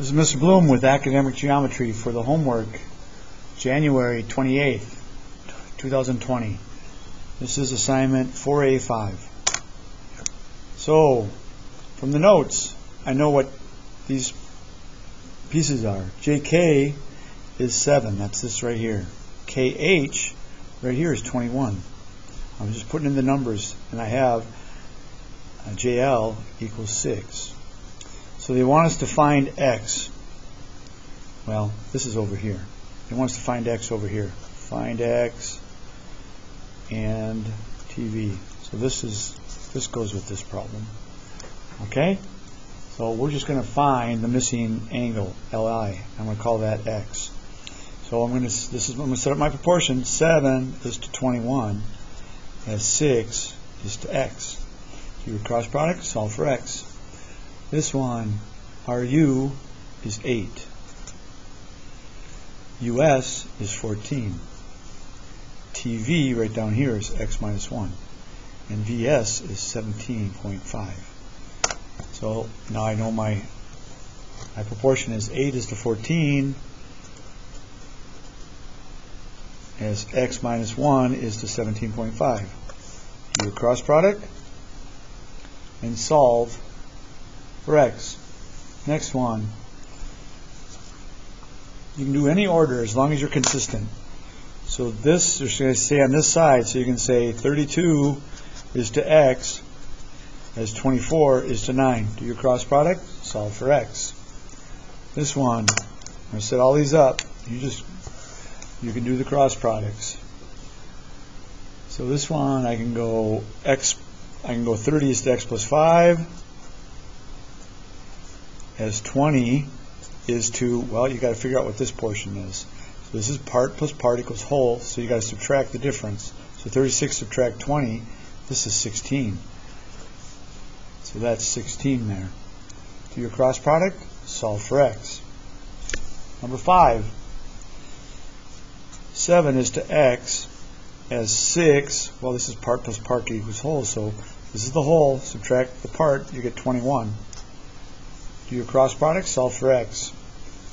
This is Mr. Bloom with Academic Geometry for the homework, January 28th, 2020. This is assignment 4A5. So, from the notes, I know what these pieces are. JK is 7, that's this right here. KH, right here, is 21. I'm just putting in the numbers, and I have uh, JL equals 6. So they want us to find x. Well, this is over here. They want us to find x over here. Find x and TV. So this is this goes with this problem. Okay? So we're just going to find the missing angle, LI. I'm going to call that x. So I'm going to this is I'm going to set up my proportion. 7 is to 21 as 6 is to x. Do your cross product, solve for x. This one, RU is 8. US is 14. TV right down here is x minus 1. And VS is 17.5. So now I know my my proportion is 8 is to 14 as x minus 1 is to 17.5. Do your cross product and solve for x. Next one. You can do any order as long as you're consistent. So this, you're going to say on this side, so you can say 32 is to x as 24 is to 9. Do your cross product, solve for x. This one, to set all these up. You just, you can do the cross products. So this one, I can go x, I can go 30 is to x plus 5 as 20 is to, well, you got to figure out what this portion is. So this is part plus part equals whole, so you got to subtract the difference. So 36 subtract 20, this is 16. So that's 16 there. Do your cross product, solve for x. Number 5. 7 is to x as 6, well this is part plus part equals whole, so this is the whole, subtract the part, you get 21. Do your cross product, solve for x.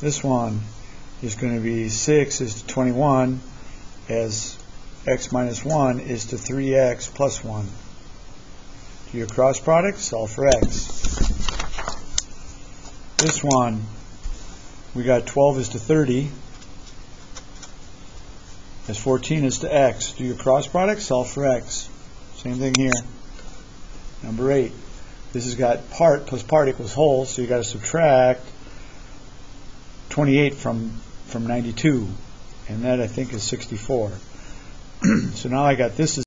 This one is going to be 6 is to 21 as x minus 1 is to 3x plus 1. Do your cross product, solve for x. This one, we got 12 is to 30 as 14 is to x. Do your cross product, solve for x. Same thing here. Number 8. This has got part plus part equals whole, so you got to subtract 28 from from 92, and that I think is 64. so now I got this is